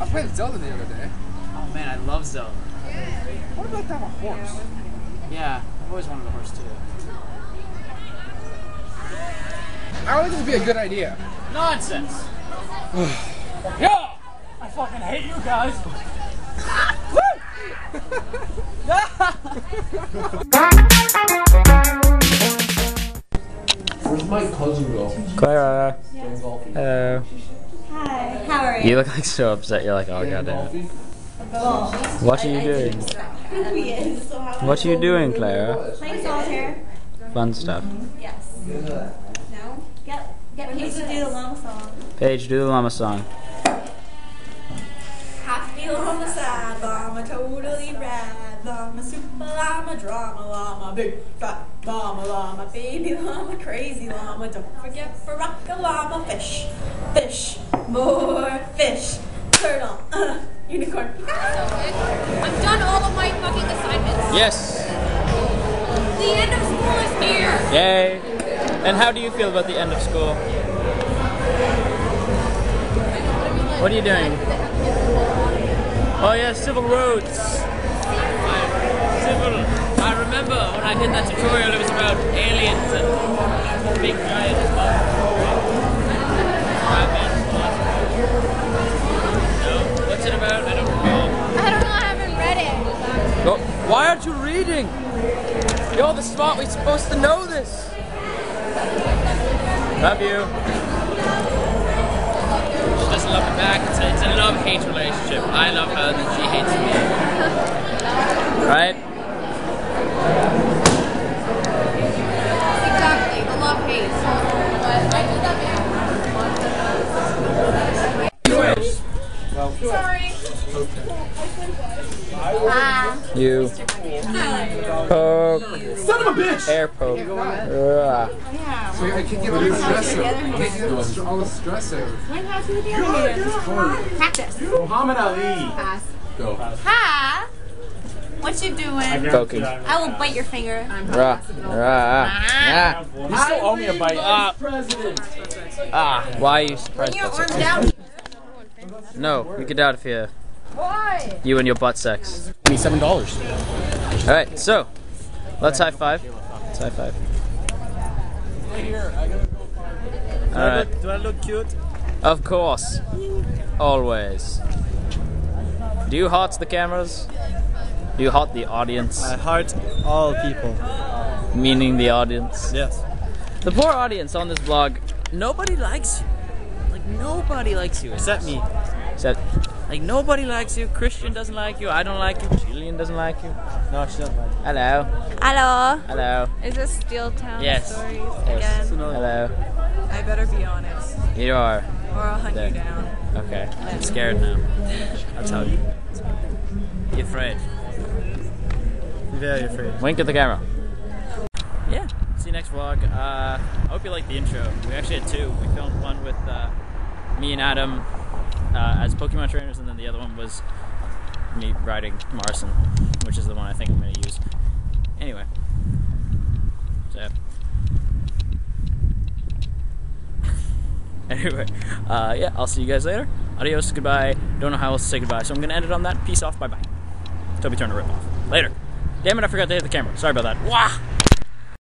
I played Zelda the other day. Oh man, I love Zelda. What about that horse? Yeah, I've always wanted a horse too. I don't think this would be a good idea. Nonsense. yeah, I fucking hate you guys. Where's my cousin go? Clara. Hello. Hi, how are you? You look like so upset. You're like, oh god damn it. What are you doing? who he is, so how What are you doing, Clara? Playing solitaire. Fun stuff. Yes. No? Get, get Paige to do the llama song. Paige, do the llama song. Happy llama, sad llama, totally rad llama, super llama, drama llama, big fat llama llama, baby llama, crazy llama. Don't forget Baraka llama, fish, fish, more fish, turtle, uh, unicorn. I've done all of my fucking assignments. Yes. The end of school is here. Yay. And how do you feel about the end of school? What are you doing? Oh yeah, civil roads. Civil. I remember when I did that tutorial, it was about aliens and big giant why aren't you reading? You're the smart. We're supposed to know this. Love you. She doesn't love me back. It's a, it's a love-hate relationship. I love her, then she hates me. Right? You. Poke. Son of a bitch! Air poke. Ugh. So I can't get all the stress out. I can't get all the stress out. Practice. Muhammad Ali. Go. Hi. What you doing? Poking. I will bite your finger. Rah. Rah. Ah. You still owe me a bite. Ah. President. Ah. Why are you surprised? Your about arm sex? down. No, we get out of here. Why? You and your butt sex. Twenty-seven dollars. All right, so let's high five. Let's high five. All right. Do I look cute? Of course. Always. Do you heart the cameras? Do you heart the audience? I heart all people. Meaning the audience. Yes. The poor audience on this vlog, nobody likes you. Like nobody likes you. Except me. Except, like nobody likes you. Christian doesn't like you. I don't like you. Jillian doesn't like you. No, she doesn't like me. Hello. Hello. Hello. Is this Steeltown Yes. Stories Yes. again? Hello. I better be honest. You are. or I'll hunt There. you down. Okay. I'm scared now. I'll tell you. You're afraid? Very afraid. Wink at the camera. Yeah. See you next vlog. Uh, I hope you liked the intro. We actually had two. We filmed one with uh, me and Adam uh, as Pokemon trainers, and then the other one was me riding Marcin, which is the one I think I'm going to use. Anyway. So. Anyway, uh, yeah, I'll see you guys later. Adios, goodbye. Don't know how else to say goodbye, so I'm gonna end it on that. Peace off, bye bye. Toby Turner rip off. Later. Damn it, I forgot to hit the camera. Sorry about that. Wah!